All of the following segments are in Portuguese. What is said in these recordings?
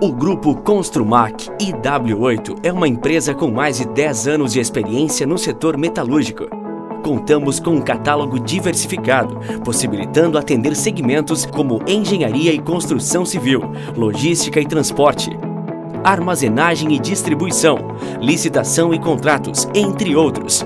O grupo Construmac IW8 é uma empresa com mais de 10 anos de experiência no setor metalúrgico. Contamos com um catálogo diversificado, possibilitando atender segmentos como engenharia e construção civil, logística e transporte, armazenagem e distribuição, licitação e contratos, entre outros.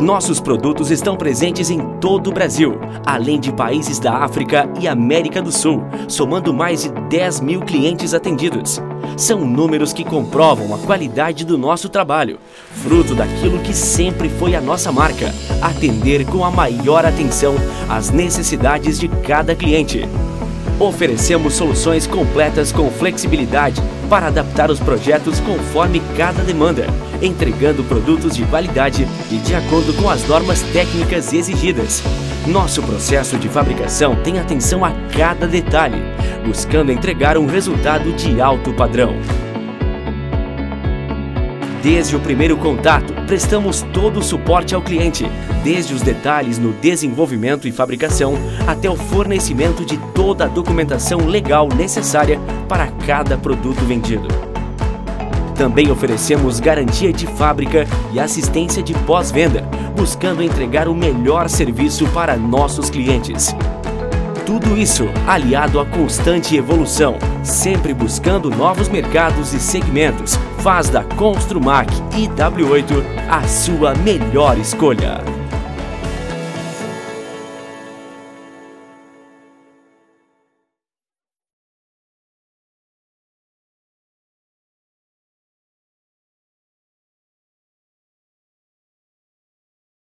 Nossos produtos estão presentes em todo o Brasil, além de países da África e América do Sul, somando mais de 10 mil clientes atendidos. São números que comprovam a qualidade do nosso trabalho, fruto daquilo que sempre foi a nossa marca: atender com a maior atenção às necessidades de cada cliente. Oferecemos soluções completas com flexibilidade para adaptar os projetos conforme cada demanda, entregando produtos de qualidade e de acordo com as normas técnicas exigidas. Nosso processo de fabricação tem atenção a cada detalhe, buscando entregar um resultado de alto padrão. Desde o primeiro contato, prestamos todo o suporte ao cliente, desde os detalhes no desenvolvimento e fabricação até o fornecimento de toda a documentação legal necessária para cada produto vendido. Também oferecemos garantia de fábrica e assistência de pós-venda, buscando entregar o melhor serviço para nossos clientes. Tudo isso aliado à constante evolução, sempre buscando novos mercados e segmentos, faz da Construmac IW8 a sua melhor escolha.